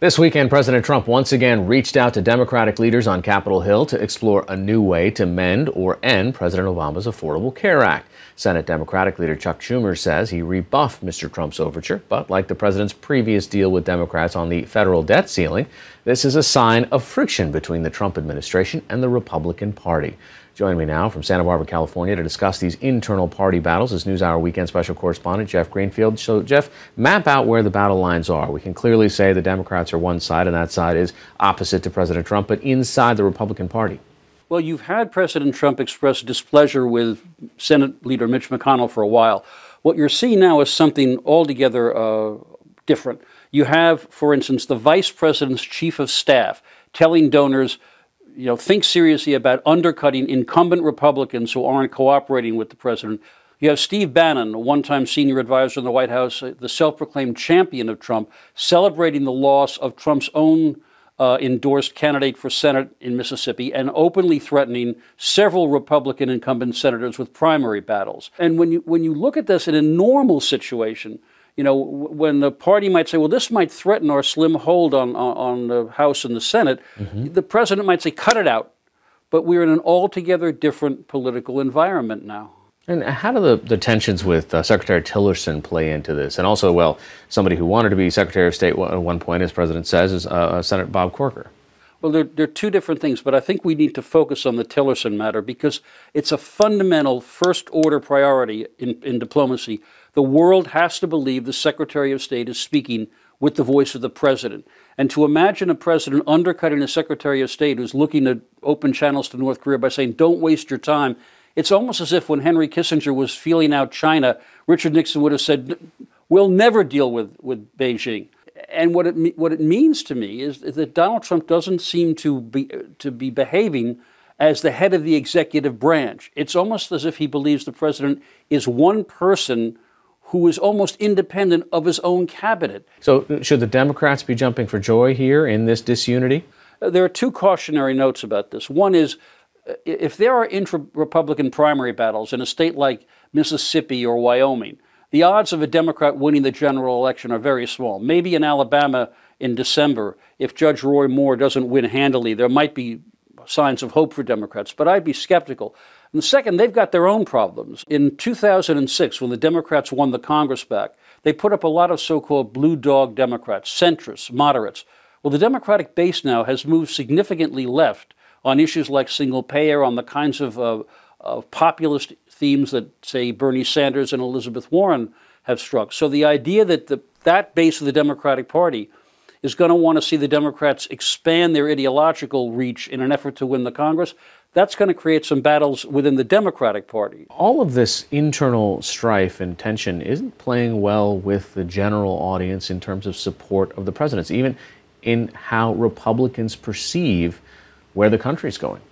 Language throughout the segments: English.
This weekend, President Trump once again reached out to Democratic leaders on Capitol Hill to explore a new way to mend or end President Obama's Affordable Care Act. Senate Democratic leader Chuck Schumer says he rebuffed Mr. Trump's overture, but like the president's previous deal with Democrats on the federal debt ceiling, this is a sign of friction between the Trump administration and the Republican Party. Joining me now from Santa Barbara, California to discuss these internal party battles is NewsHour Weekend Special Correspondent Jeff Greenfield. So, Jeff, map out where the battle lines are. We can clearly say the Democrats are one side and that side is opposite to President Trump, but inside the Republican Party. Well, you've had President Trump express displeasure with Senate Leader Mitch McConnell for a while. What you're seeing now is something altogether uh, different. You have, for instance, the vice president's chief of staff telling donors you know, think seriously about undercutting incumbent Republicans who aren't cooperating with the president. You have Steve Bannon, a one time senior advisor in the White House, uh, the self proclaimed champion of Trump, celebrating the loss of Trump's own uh, endorsed candidate for Senate in Mississippi and openly threatening several Republican incumbent senators with primary battles. And when you, when you look at this in a normal situation, you know, when the party might say, well, this might threaten our slim hold on, on, on the House and the Senate, mm-hmm. the president might say, cut it out. But we're in an altogether different political environment now. And how do the, the tensions with uh, Secretary Tillerson play into this? And also, well, somebody who wanted to be Secretary of State at one point, as President says, is uh, uh Senator Bob Corker. Well, they're, they're two different things, but I think we need to focus on the Tillerson matter because it's a fundamental first order priority in, in diplomacy. The world has to believe the Secretary of State is speaking with the voice of the president. And to imagine a president undercutting a Secretary of State who's looking to open channels to North Korea by saying, don't waste your time, it's almost as if when Henry Kissinger was feeling out China, Richard Nixon would have said, we'll never deal with, with Beijing and what it what it means to me is that Donald Trump doesn't seem to be to be behaving as the head of the executive branch. It's almost as if he believes the president is one person who is almost independent of his own cabinet. So, should the Democrats be jumping for joy here in this disunity? There are two cautionary notes about this. One is if there are intra Republican primary battles in a state like Mississippi or Wyoming, the odds of a Democrat winning the general election are very small. Maybe in Alabama in December, if Judge Roy Moore doesn't win handily, there might be signs of hope for Democrats, but I'd be skeptical. And second, they've got their own problems. In 2006, when the Democrats won the Congress back, they put up a lot of so called blue dog Democrats, centrists, moderates. Well, the Democratic base now has moved significantly left on issues like single payer, on the kinds of, uh, of populist themes that, say, Bernie Sanders and Elizabeth Warren have struck. So the idea that the, that base of the Democratic Party is going to want to see the Democrats expand their ideological reach in an effort to win the Congress, that's going to create some battles within the Democratic Party. All of this internal strife and tension isn't playing well with the general audience in terms of support of the presidents, even in how Republicans perceive where the country's going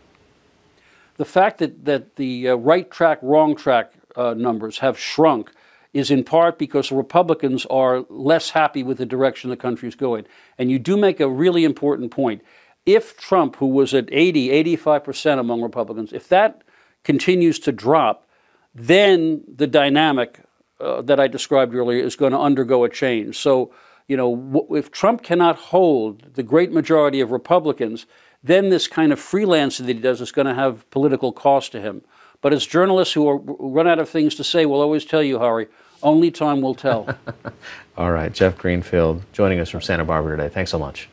the fact that, that the uh, right track, wrong track uh, numbers have shrunk is in part because Republicans are less happy with the direction the country is going. And you do make a really important point. If Trump, who was at 80, 85% among Republicans, if that continues to drop, then the dynamic uh, that I described earlier is going to undergo a change. So, you know, if Trump cannot hold the great majority of Republicans, then this kind of freelancing that he does is going to have political cost to him. But as journalists who, are, who run out of things to say will always tell you, Hari, only time will tell. All right, Jeff Greenfield joining us from Santa Barbara today. Thanks so much.